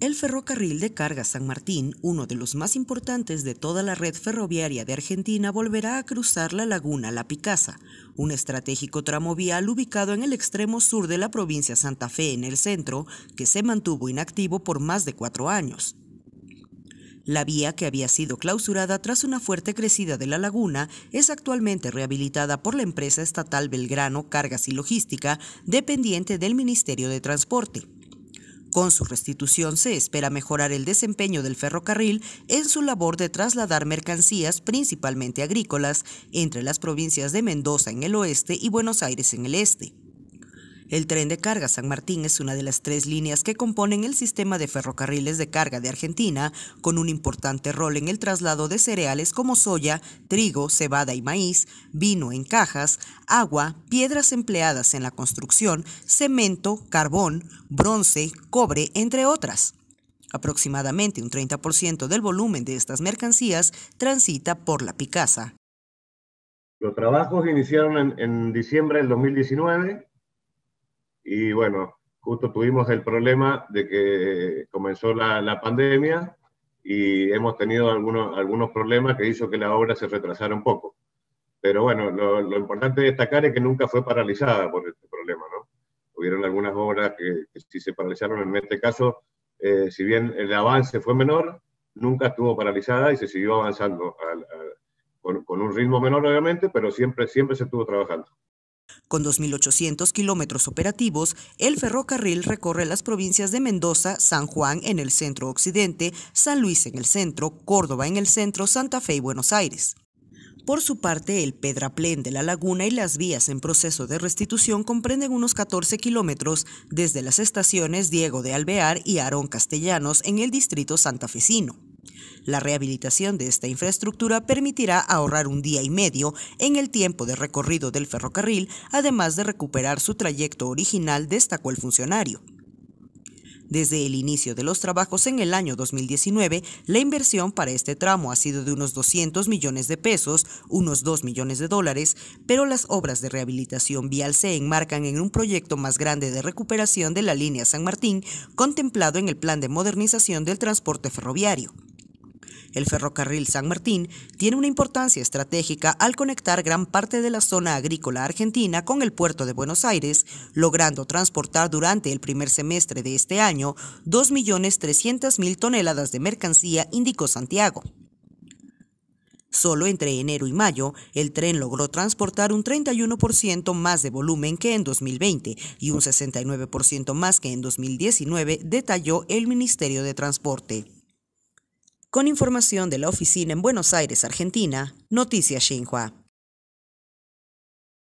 El ferrocarril de carga San Martín, uno de los más importantes de toda la red ferroviaria de Argentina, volverá a cruzar la laguna La Picasa, un estratégico tramo vial ubicado en el extremo sur de la provincia Santa Fe, en el centro, que se mantuvo inactivo por más de cuatro años. La vía, que había sido clausurada tras una fuerte crecida de la laguna, es actualmente rehabilitada por la empresa estatal Belgrano Cargas y Logística, dependiente del Ministerio de Transporte. Con su restitución se espera mejorar el desempeño del ferrocarril en su labor de trasladar mercancías, principalmente agrícolas, entre las provincias de Mendoza en el oeste y Buenos Aires en el este. El tren de carga San Martín es una de las tres líneas que componen el sistema de ferrocarriles de carga de Argentina, con un importante rol en el traslado de cereales como soya, trigo, cebada y maíz, vino en cajas, agua, piedras empleadas en la construcción, cemento, carbón, bronce, cobre, entre otras. Aproximadamente un 30% del volumen de estas mercancías transita por la Picasa. Los trabajos iniciaron en, en diciembre del 2019 y bueno, justo tuvimos el problema de que comenzó la, la pandemia y hemos tenido algunos, algunos problemas que hizo que la obra se retrasara un poco. Pero bueno, lo, lo importante destacar es que nunca fue paralizada por este problema, ¿no? Hubieron algunas obras que, que sí se paralizaron, en este caso, eh, si bien el avance fue menor, nunca estuvo paralizada y se siguió avanzando con, con, un ritmo menor, obviamente, pero siempre, siempre se estuvo trabajando. Con 2.800 kilómetros operativos, el ferrocarril recorre las provincias de Mendoza, San Juan en el centro occidente, San Luis en el centro, Córdoba en el centro, Santa Fe y Buenos Aires. Por su parte, el Pedraplén de la laguna y las vías en proceso de restitución comprenden unos 14 kilómetros desde las estaciones Diego de Alvear y Aarón Castellanos en el distrito santafesino. La rehabilitación de esta infraestructura permitirá ahorrar un día y medio en el tiempo de recorrido del ferrocarril, además de recuperar su trayecto original, destacó el funcionario. Desde el inicio de los trabajos en el año 2019, la inversión para este tramo ha sido de unos 200 millones de pesos, unos 2 millones de dólares, pero las obras de rehabilitación vial se enmarcan en un proyecto más grande de recuperación de la línea San Martín, contemplado en el Plan de Modernización del Transporte Ferroviario. El ferrocarril San Martín tiene una importancia estratégica al conectar gran parte de la zona agrícola argentina con el puerto de Buenos Aires, logrando transportar durante el primer semestre de este año 2.300.000 toneladas de mercancía, indicó Santiago. Solo entre enero y mayo, el tren logró transportar un 31% más de volumen que en 2020 y un 69% más que en 2019, detalló el Ministerio de Transporte. Con información de la oficina en Buenos Aires, Argentina, Noticias Xinhua.